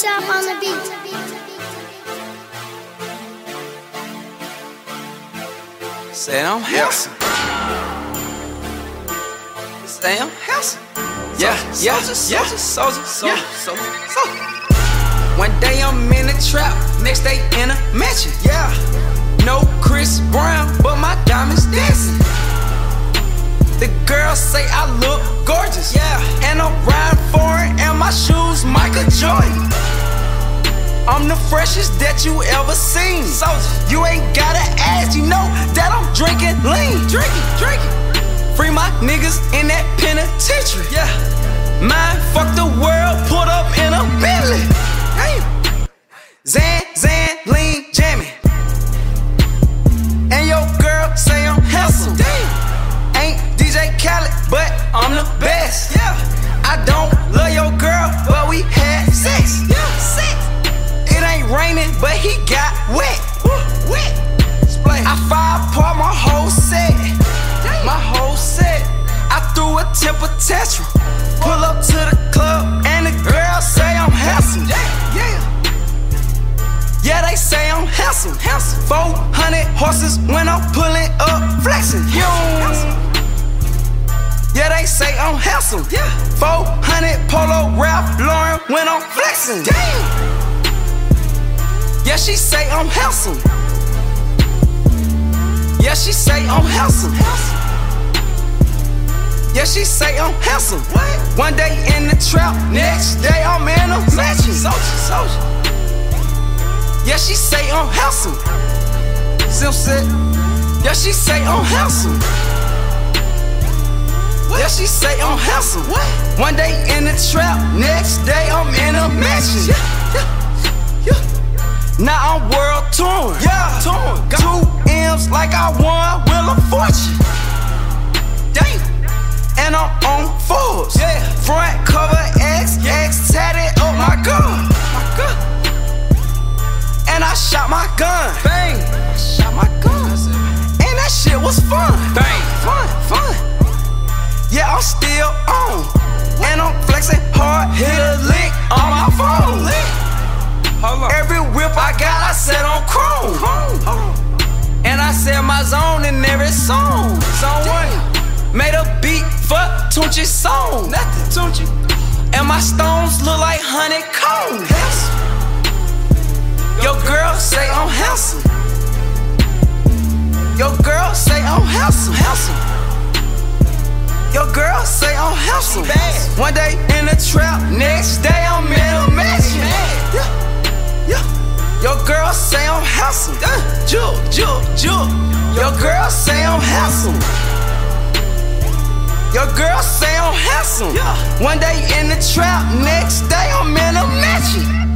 Top on the beat. Say I'm handsome. Say I'm handsome. Yeah, yeah, yeah, Soulja, Soulja, Soulja, Soulja. One day I'm in the trap, next day in a mansion. Yeah, no Chris Brown, but my diamonds dancing. The girls say I look gorgeous. Yeah, and I'm riding foreign, and my shoes Michael Jordan. I'm the freshest that you ever seen. So you ain't gotta ask, you know that I'm drinking lean. Drinking, drinking. Free my niggas in that penitentiary. Yeah. Mine, fuck the world, put up temper tantrum. Pull up to the club, and the girls say I'm handsome. Yeah, yeah. Yeah, they say I'm handsome. Handsome. 400 horses when I'm pulling up, flexing. You. Yeah, they say I'm handsome. Yeah. 400 Polo Ralph Lauren when I'm flexing. Damn. Yeah, she say I'm handsome. Yeah, she say I'm handsome. Yeah, she say I'm handsome. One day in the trap, next day I'm in a mansion. Soulja, Soulja. Yeah, she say I'm handsome. Sim said, yeah, she say I'm handsome. Yeah, she say I'm handsome. One day in the trap, next day I'm in a mansion. Yeah, yeah, yeah. Now I'm world torn. Yeah, torn. Two M's like I won Wheel of Fortune. Damn. And I'm on Forbes. Yeah. Front cover X, X tatted up my gun. My gun. And I shot my gun. Bang. I shot my gun. And that shit was fun. Bang. Fun, fun. Yeah, I'm still on. And I'm flexing hard, hit a lick on my phone. Every whip I got, I set on chrome. And I set my zone in every song. Song one. Made a beat for Tunechi's song. Nothing, Tunchi. And my stones look like honeycomb. Your girl say I'm handsome. Your girl say I'm handsome. Handsome. Your girl say I'm handsome. Bad. One day in the trap, next day I'm in a mansion. Yeah, yeah. Your girl say I'm handsome. Uh, Jewel, jewel, jewel. Your girl say I'm handsome. Your girl say I'm handsome. Yeah. One day in the trap, next day I'm in a mansion.